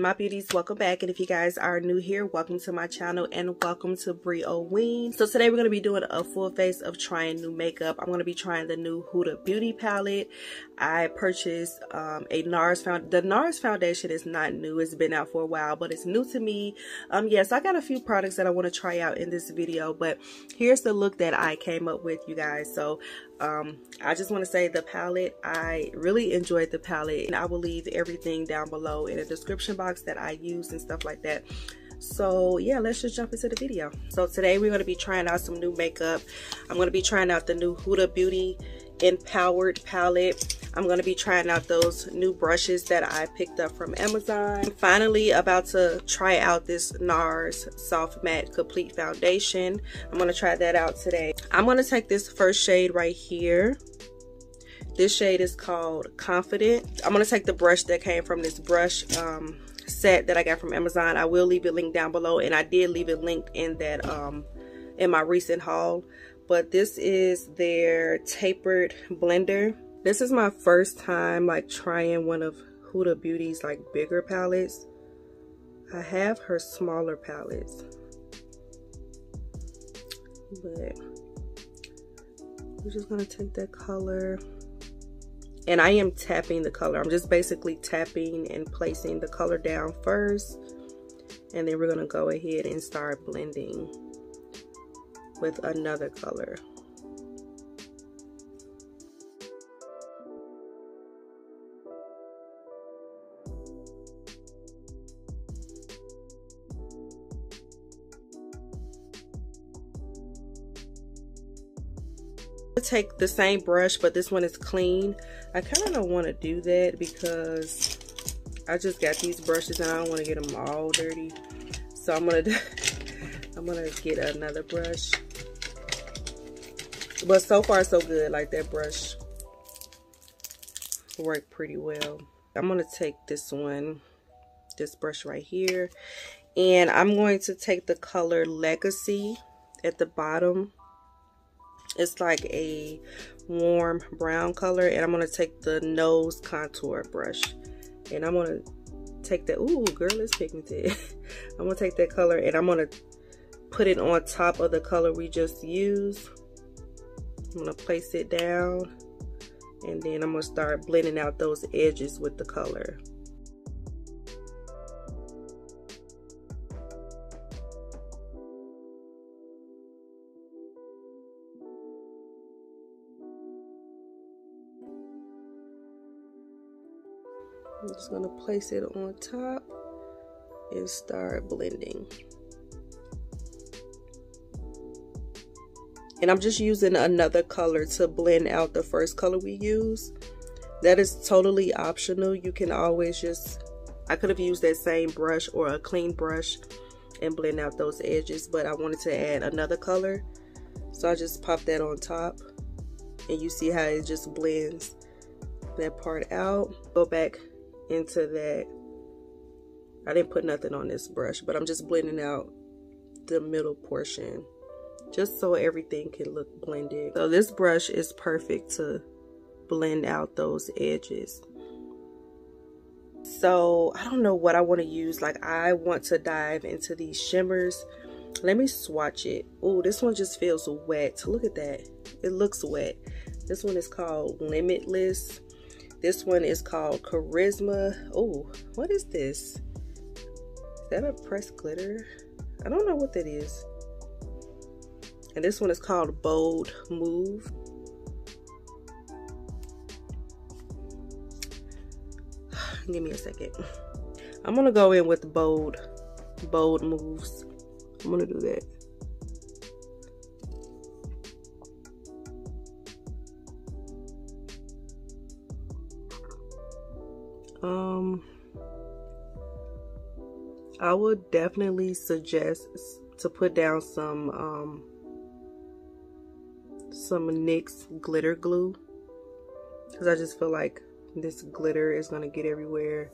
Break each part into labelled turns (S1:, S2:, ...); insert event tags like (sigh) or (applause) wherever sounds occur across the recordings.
S1: my beauties welcome back. And if you guys are new here welcome to my channel and welcome to Bri-o-Ween. So today we're going to be doing a full face of trying new makeup. I'm going to be trying the new Huda Beauty palette I purchased um, a NARS found the NARS foundation is not new it's been out for a while but it's new to me um yes I got a few products that I want to try out in this video but here's the look that I came up with you guys so um, I just want to say the palette, I really enjoyed the palette and I will leave everything down below in the description box that I use and stuff like that. So yeah, let's just jump into the video. So today we're going to be trying out some new makeup. I'm going to be trying out the new Huda Beauty Empowered palette. I'm going to be trying out those new brushes that I picked up from Amazon. Finally about to try out this NARS Soft Matte Complete Foundation. I'm going to try that out today. I'm going to take this first shade right here. This shade is called Confident. I'm going to take the brush that came from this brush um, set that I got from Amazon. I will leave it linked down below and I did leave it linked in that um, in my recent haul but this is their tapered blender. This is my first time like trying one of Huda Beauty's like bigger palettes. I have her smaller palettes. But we're just gonna take that color and I am tapping the color. I'm just basically tapping and placing the color down first and then we're gonna go ahead and start blending with another color. Take the same brush but this one is clean I kind of don't want to do that because I just got these brushes and I don't want to get them all dirty so I'm gonna (laughs) I'm gonna get another brush but so far, so good. Like that brush worked pretty well. I'm to take this one, this brush right here. And I'm going to take the color Legacy at the bottom. It's like a warm brown color. And I'm going to take the nose contour brush. And I'm going to take that. Ooh, girl, it's pigmented. (laughs) I'm going to take that color and I'm going to put it on top of the color we just used I'm going to place it down and then I'm going to start blending out those edges with the color. Going to place it on top and start blending. and I'm just using another color to blend out the first color we use. That is totally optional. You can always just I could have used that same brush or a clean brush and blend out those edges but I wanted to add another color. So I just pop that on top and you see how it just blends that part out. Go back into that I didn't put nothing on this brush but I'm just blending out the middle portion just so everything can look blended. So this brush is perfect to blend out those edges. So I don't know what I want to use. Like I want to dive into these shimmers. Let me swatch it. Oh, this one just feels wet. Look at that. It looks wet. This one is called Limitless. This one is called Charisma. Oh, what is this? Is that a pressed glitter? I don't know what that is and this one is called Bold Move. (sighs) Give me a second. I'm gonna go in with bold, bold moves. I'm gonna do that. Um, I would definitely suggest to put down some um, some NYX glitter glue because I just feel like this glitter is going to get everywhere.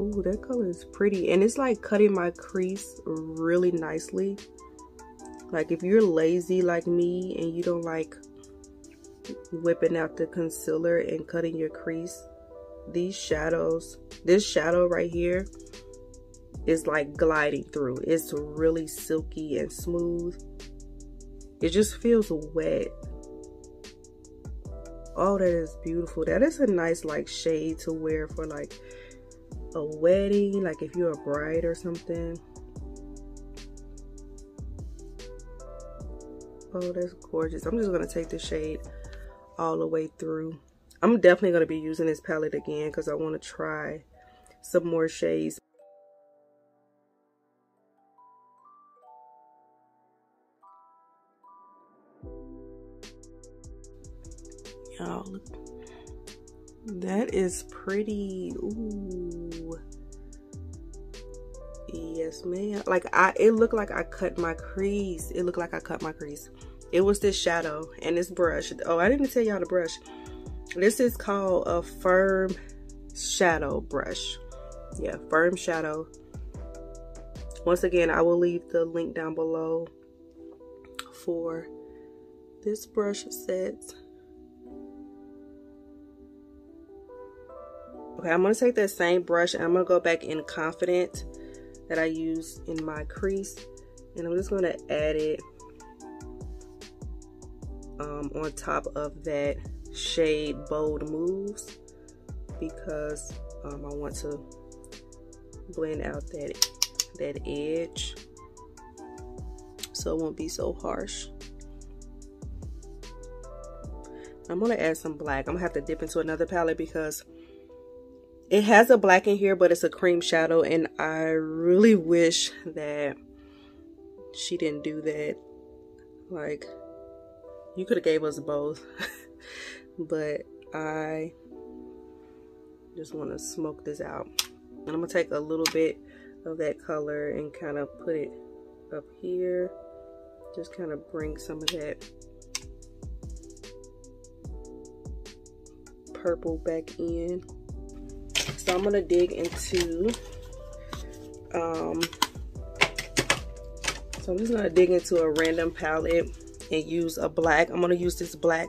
S1: Ooh, that color is pretty. And it's like cutting my crease really nicely. Like if you're lazy like me and you don't like whipping out the concealer and cutting your crease, these shadows, this shadow right here is like gliding through. It's really silky and smooth. It just feels wet. Oh, that is beautiful. That is a nice like shade to wear for like a wedding, like if you're a bride or something. Oh, that's gorgeous. I'm just going to take the shade all the way through. I'm definitely going to be using this palette again because I want to try some more shades. Y'all, that is pretty. Ooh. Yes, ma'am. Like I, it looked like I cut my crease. It looked like I cut my crease. It was this shadow and this brush. Oh, I didn't tell y'all the brush. This is called a firm shadow brush. Yeah, firm shadow. Once again, I will leave the link down below for this brush set. Okay, I'm going to take that same brush and I'm going to go back in Confident that I use in my crease. And I'm just going to add it um, on top of that shade Bold Moves because um, I want to blend out that, that edge so it won't be so harsh. I'm going to add some black. I'm to have to dip into another palette because it has a black in here, but it's a cream shadow. And I really wish that she didn't do that. Like, you could have gave us both. (laughs) but I just want to smoke this out. And I'm going to take a little bit of that color and kind of put it up here. Just kind of bring some of that purple back in. So I'm gonna dig into, um, so I'm just gonna dig into a random palette and use a black. I'm gonna use this black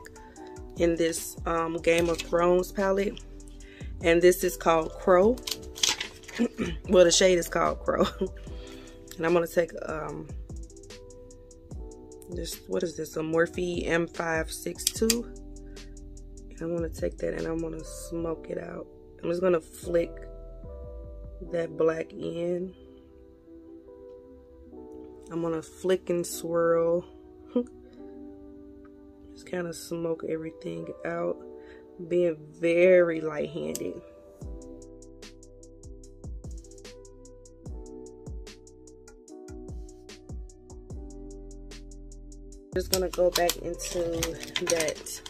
S1: in this um, Game of Thrones palette. And this is called Crow. (clears throat) well, the shade is called Crow. (laughs) and I'm gonna take, um, this, what is this, a Morphe M562. And I'm gonna take that and I'm gonna smoke it out. I'm just gonna flick that black in. I'm gonna flick and swirl. (laughs) just kind of smoke everything out. Being very light-handed. Just gonna go back into that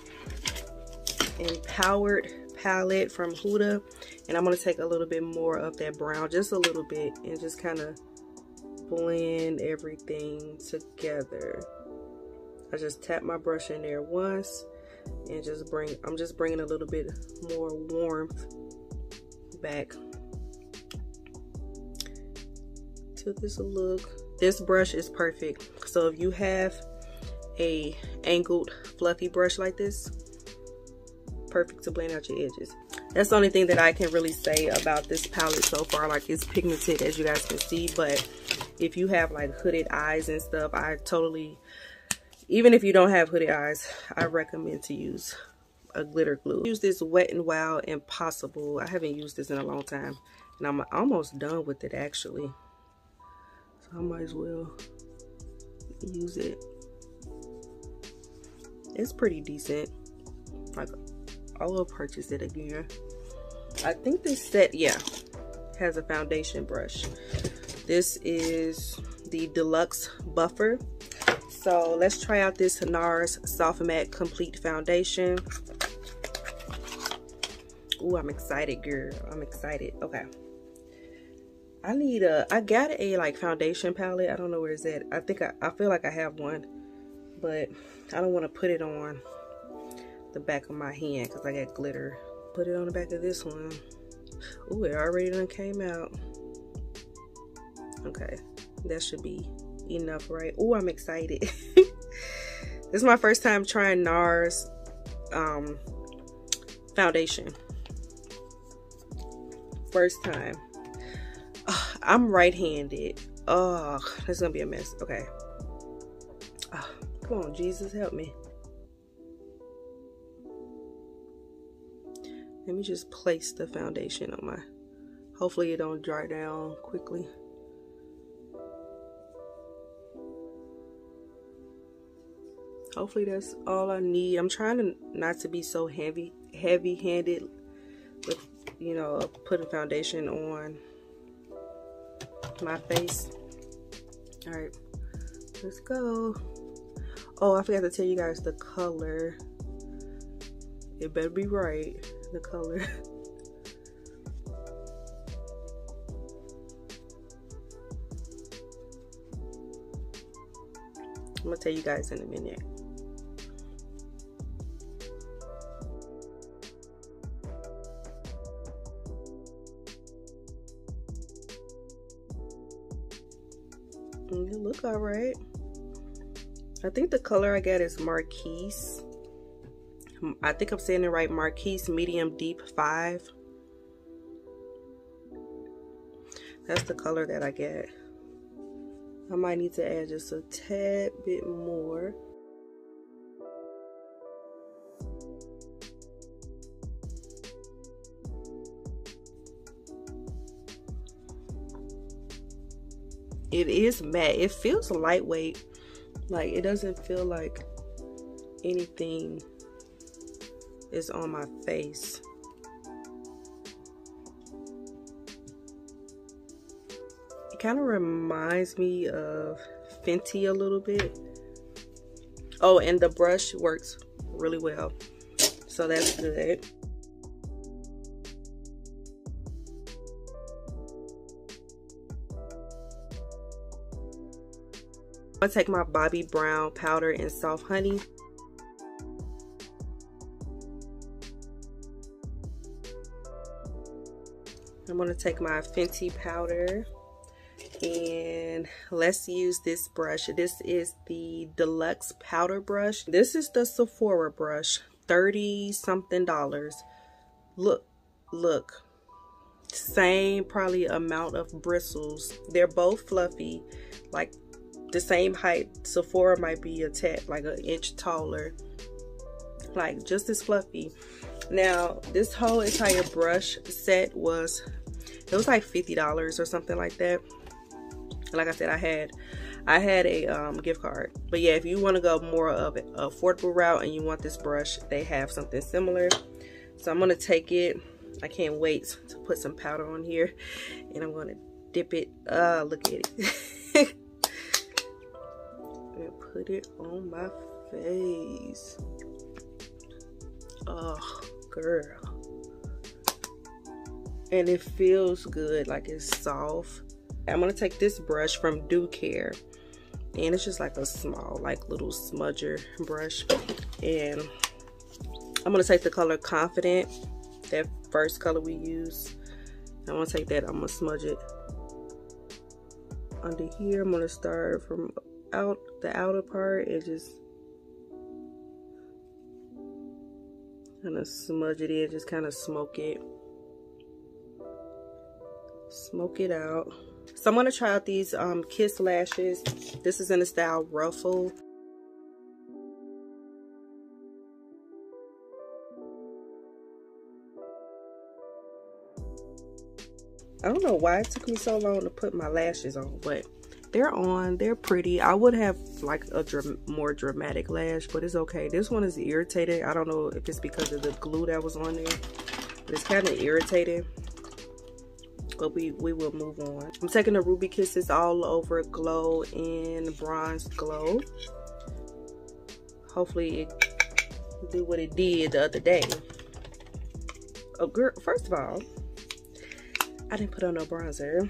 S1: empowered palette from Huda. And I'm going to take a little bit more of that brown, just a little bit, and just kind of blend everything together. I just tap my brush in there once and just bring, I'm just bringing a little bit more warmth back to this look. This brush is perfect. So if you have a angled fluffy brush like this, perfect to blend out your edges. That's the only thing that I can really say about this palette so far. Like it's pigmented as you guys can see, but if you have like hooded eyes and stuff, I totally, even if you don't have hooded eyes, I recommend to use a glitter glue. Use this Wet n Wild Impossible. I haven't used this in a long time. And I'm almost done with it actually. So I might as well use it. It's pretty decent. Like I will purchase it again. I think this set, yeah, has a foundation brush. This is the Deluxe Buffer. So let's try out this NARS Soft Matte Complete Foundation. Ooh, I'm excited, girl. I'm excited. Okay. I need a, I got a like foundation palette. I don't know where it's at. I think I, I feel like I have one, but I don't want to put it on the back of my hand because I got glitter. Put it on the back of this one. Ooh, it already done came out. Okay, that should be enough, right? Ooh, I'm excited. (laughs) this is my first time trying NARS um, foundation. First time. Oh, I'm right-handed. Oh, this is gonna be a mess. Okay. Oh, come on, Jesus, help me. Let me just place the foundation on my, hopefully it don't dry down quickly. Hopefully that's all I need. I'm trying to not to be so heavy, heavy handed with, you know, putting foundation on my face. All right, let's go. Oh, I forgot to tell you guys the color. It better be right the color. (laughs) I'm gonna tell you guys in a minute. You look all right. I think the color I got is Marquise. I think I'm saying it right, Marquise Medium Deep 5. That's the color that I get. I might need to add just a tad bit more. It is matte. It feels lightweight. Like it doesn't feel like anything is on my face. It kind of reminds me of Fenty a little bit. Oh, and the brush works really well. So that's good. I'm gonna take my Bobbi Brown powder and soft honey going to take my Fenty powder and let's use this brush. This is the Deluxe Powder Brush. This is the Sephora brush, 30 something dollars. Look, look, same probably amount of bristles. They're both fluffy, like the same height. Sephora might be a tad, like an inch taller, like just as fluffy. Now, this whole entire brush set was it was like $50 or something like that. Like I said I had I had a um, gift card. But yeah if you want to go more of an affordable route and you want this brush they have something similar. So I'm gonna take it. I can't wait to put some powder on here and I'm gonna dip it uh look at it. (laughs) And put it on my face. Oh girl and it feels good like it's soft. I'm gonna take this brush from DUcare and it's just like a small like little smudger brush. And i'm gonna take the color confident that first color we use. I'm gonna take that i'm gonna smudge it under here. I'm gonna start from out the outer part and just kind of smudge it in just kind of smoke it smoke it out so i'm going to try out these um, kiss lashes this is in the style ruffle I don't know why it took me so long to put my lashes on, but they're on. They're pretty. I would have like a dra more dramatic lash, but it's okay. This one is irritating. I don't know if it's because of the glue that was on there, but it's kind of irritating but we we will move on. I'm taking the ruby kisses all over glow in bronze glow. Hopefully it do what it did the other day. Oh girl first of all i didn't put on no bronzer.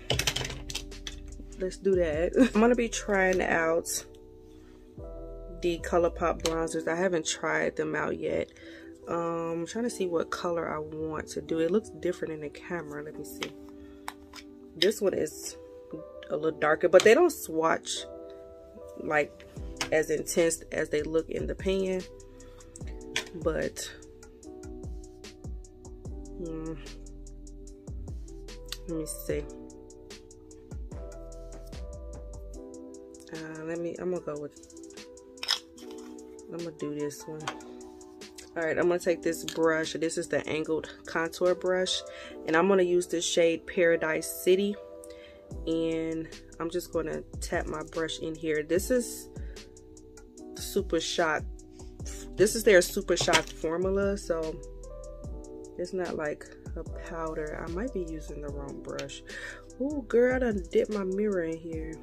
S1: Let's do that. (laughs) I'm gonna be trying out the ColourPop bronzers. I haven't tried them out yet. Um I'm trying to see what color I want to do. It looks different in the camera. Let me see this one is a little darker but they don't swatch like as intense as they look in the pan. But hmm, let me see. Uh, let me I'm gonna go with I'm gonna do this one all right i'm gonna take this brush. This is the angled contour brush. And i'm gonna use the shade paradise city. And i'm just gonna tap my brush in here. This is super shock. This is their super shock formula. So it's not like a powder. I might be using the wrong brush. Oh girl i done dipped my mirror in here.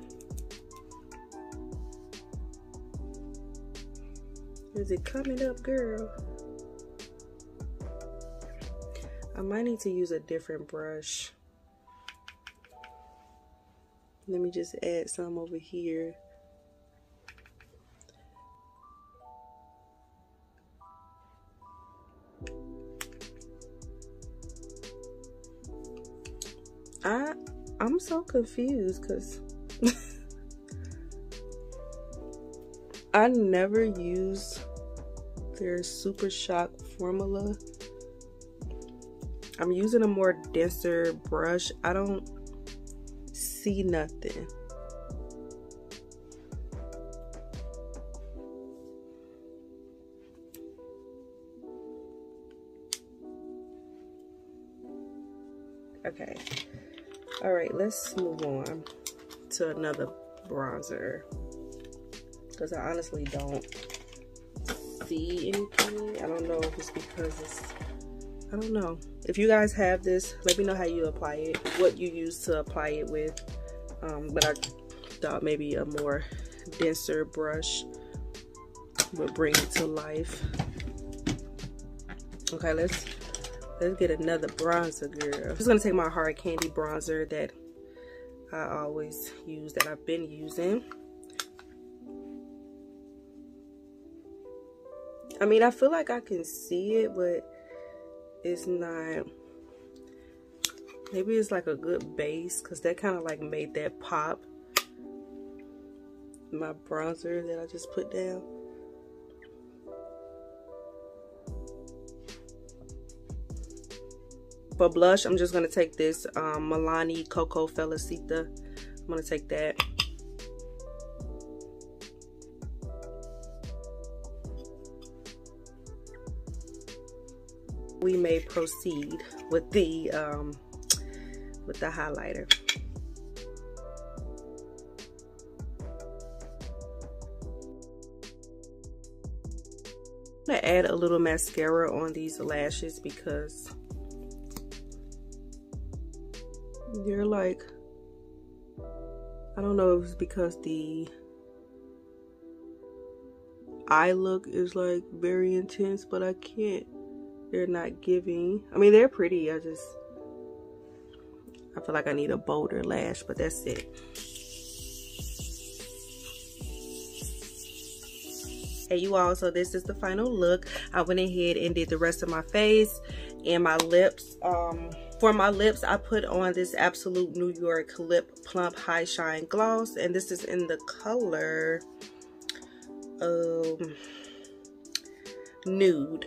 S1: Is it coming up girl I might need to use a different brush. Let me just add some over here. I I'm so confused because (laughs) I never use their Super Shock formula I'm using a more denser brush. I don't see nothing. Okay. All right, let's move on to another bronzer. Because I honestly don't see anything. I don't know if it's because it's I don't know. If you guys have this, let me know how you apply it, what you use to apply it with. Um, but I thought maybe a more denser brush would bring it to life. Okay, let's let's get another bronzer, girl. I'm just gonna take my hard candy bronzer that I always use, that I've been using. I mean, I feel like I can see it, but it's not maybe it's like a good base because that kind of like made that pop. My bronzer that I just put down. For blush I'm just gonna take this um, Milani Coco Felicita. I'm gonna take that we may proceed with the um, with the highlighter. I'm gonna add a little mascara on these lashes because they're like I don't know if it's because the eye look is like very intense but I can't they're not giving. I mean, they're pretty. I just, I feel like I need a bolder lash, but that's it. Hey you all, so this is the final look. I went ahead and did the rest of my face and my lips. Um, for my lips, I put on this Absolute New York Lip Plump High Shine Gloss. And this is in the color um, Nude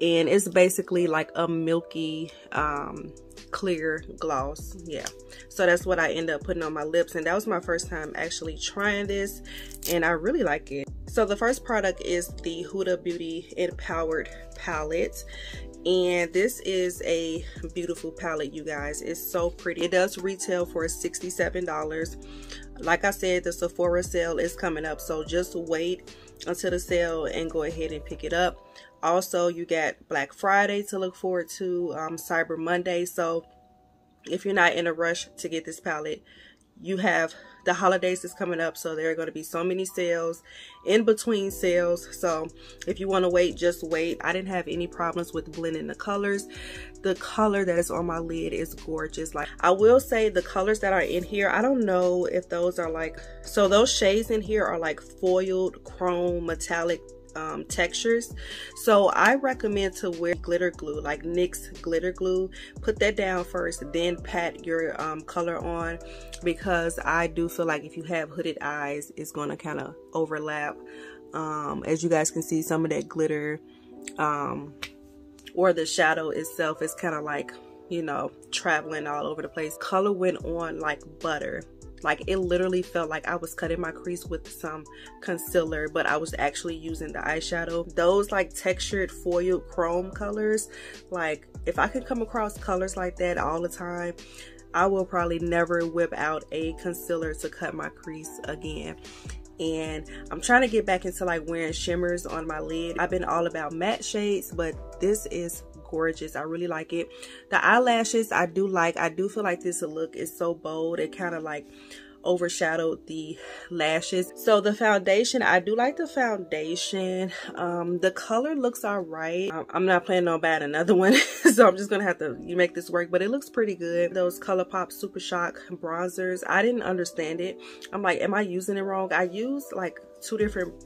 S1: and it's basically like a milky um, clear gloss. Yeah. So that's what I end up putting on my lips and that was my first time actually trying this and I really like it. So the first product is the Huda Beauty Empowered palette and this is a beautiful palette you guys. It's so pretty. It does retail for $67 like I said the Sephora sale is coming up so just wait until the sale and go ahead and pick it up. Also you got black friday to look forward to um, cyber monday. So if you're not in a rush to get this palette you have the holidays is coming up so there are going to be so many sales in between sales. So if you want to wait just wait. I didn't have any problems with blending the colors. The color that is on my lid is gorgeous. Like i will say the colors that are in here i don't know if those are like so those shades in here are like foiled chrome metallic um, textures. So I recommend to wear glitter glue, like NYX glitter glue. Put that down first, then pat your um, color on because I do feel like if you have hooded eyes, it's going to kind of overlap. Um, as you guys can see, some of that glitter um, or the shadow itself is kind of like, you know, traveling all over the place. Color went on like butter. Like it literally felt like I was cutting my crease with some concealer, but I was actually using the eyeshadow. Those like textured foil chrome colors, like if I could come across colors like that all the time, I will probably never whip out a concealer to cut my crease again and I'm trying to get back into like wearing shimmers on my lid. I've been all about matte shades, but this is gorgeous. I really like it. The eyelashes I do like. I do feel like this look is so bold. It kind of like overshadowed the lashes so the foundation i do like the foundation um the color looks all right um, i'm not planning on buying another one (laughs) so i'm just gonna have to make this work but it looks pretty good those ColourPop super shock bronzers i didn't understand it i'm like am i using it wrong i used like two different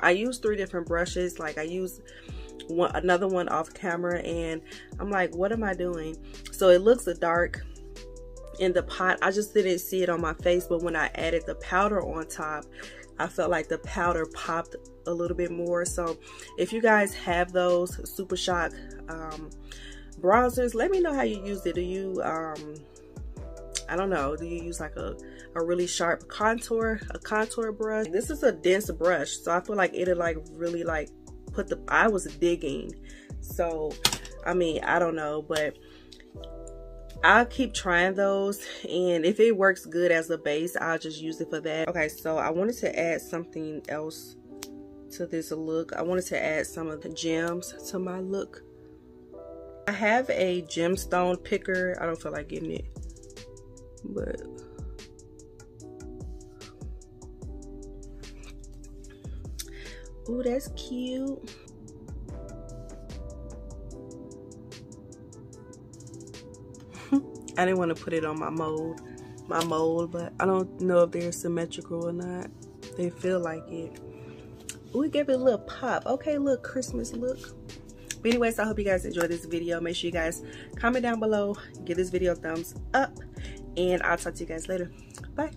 S1: i used three different brushes like i used one another one off camera and I'm like what am I doing? So it looks a dark in the pot. I just didn't see it on my face but when I added the powder on top I felt like the powder popped a little bit more. So if you guys have those super shock um, bronzers let me know how you use it. Do you um, I don't know do you use like a a really sharp contour a contour brush? This is a dense brush so I feel like it'll like really like put the I was digging. So I mean I don't know but I'll keep trying those and if it works good as a base I'll just use it for that. Okay so I wanted to add something else to this look. I wanted to add some of the gems to my look. I have a gemstone picker. I don't feel like getting it but Ooh, that's cute. (laughs) I didn't want to put it on my mold, my mold, but I don't know if they're symmetrical or not. They feel like it. We gave it a little pop. Okay, little Christmas look. But anyways, I hope you guys enjoyed this video. Make sure you guys comment down below, give this video a thumbs up, and I'll talk to you guys later. Bye.